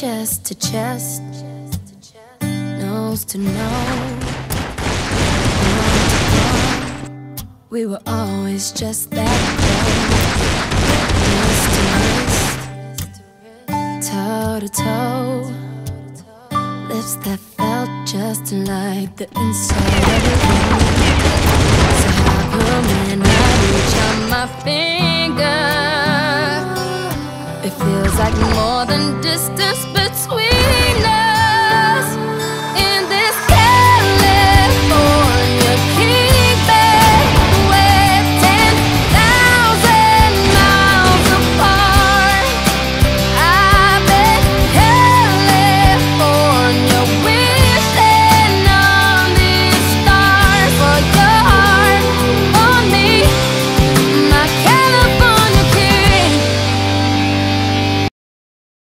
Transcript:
chest to chest, nose to nose. We were always just that close, wrist to wrist, toe to toe. Lips that felt just like the inside of a like more than distance?